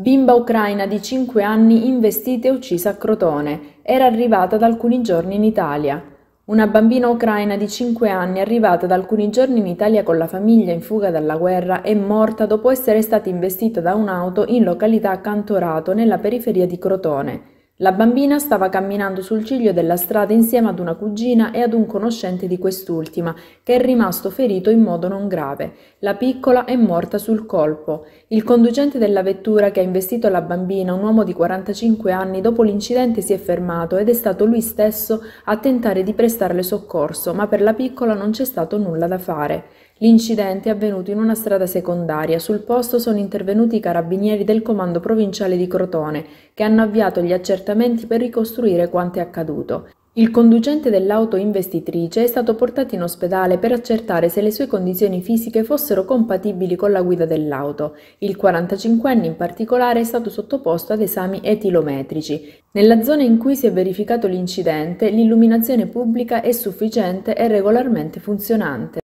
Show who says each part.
Speaker 1: Bimba ucraina di 5 anni investita e uccisa a Crotone. Era arrivata da alcuni giorni in Italia. Una bambina ucraina di 5 anni arrivata da alcuni giorni in Italia con la famiglia in fuga dalla guerra è morta dopo essere stata investita da un'auto in località Cantorato nella periferia di Crotone. La bambina stava camminando sul ciglio della strada insieme ad una cugina e ad un conoscente di quest'ultima, che è rimasto ferito in modo non grave. La piccola è morta sul colpo. Il conducente della vettura che ha investito la bambina, un uomo di 45 anni, dopo l'incidente si è fermato ed è stato lui stesso a tentare di prestarle soccorso, ma per la piccola non c'è stato nulla da fare. L'incidente è avvenuto in una strada secondaria. Sul posto sono intervenuti i carabinieri del comando provinciale di Crotone, che hanno avviato gli accertamenti per ricostruire quanto è accaduto. Il conducente dell'auto investitrice è stato portato in ospedale per accertare se le sue condizioni fisiche fossero compatibili con la guida dell'auto. Il 45enne in particolare è stato sottoposto ad esami etilometrici. Nella zona in cui si è verificato l'incidente, l'illuminazione pubblica è sufficiente e regolarmente funzionante.